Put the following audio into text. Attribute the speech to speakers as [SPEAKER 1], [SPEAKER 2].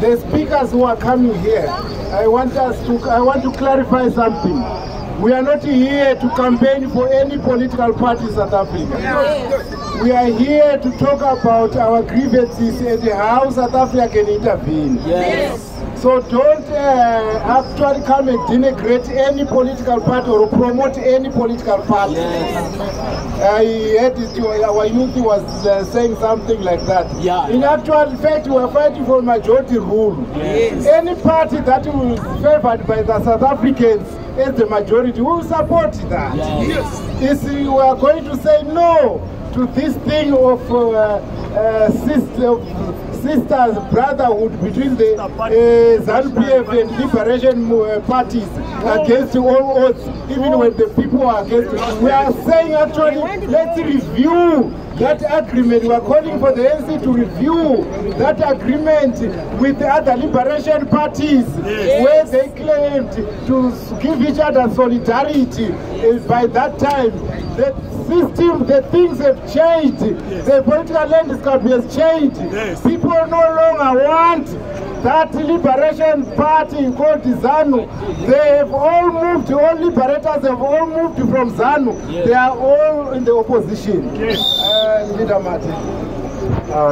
[SPEAKER 1] the speakers who are coming here, I want us to I want to clarify something. We are not here to campaign for any political party in South Africa. We are here to talk about our grievances and how South Africa can intervene.
[SPEAKER 2] yes.
[SPEAKER 1] so don't uh, actually come and denigrate any political party or promote any political party yes. i heard it, our youth was uh, saying something like that
[SPEAKER 2] yeah,
[SPEAKER 1] in yeah. actual fact we are fighting for majority rule
[SPEAKER 2] yes.
[SPEAKER 1] any party that was favored by the south africans as the majority will support that
[SPEAKER 2] yes.
[SPEAKER 1] Yes. we are going to say no to this thing of uh, uh, system of sisters, brotherhood between the uh, eh, ZANU-PF and liberation eh, parties against all odds, even when the people are against We are saying actually, let's review that agreement. We are calling for the NC to review that agreement with the other liberation parties yes. where they claimed to give each other solidarity. And eh, by that time, that system the things have changed yes. the political landscape has changed
[SPEAKER 3] yes.
[SPEAKER 1] people no longer want that liberation party called zanu they have all moved all liberators have all moved from zanu yes. they are all in the opposition
[SPEAKER 3] yes.
[SPEAKER 1] uh, leader martin uh,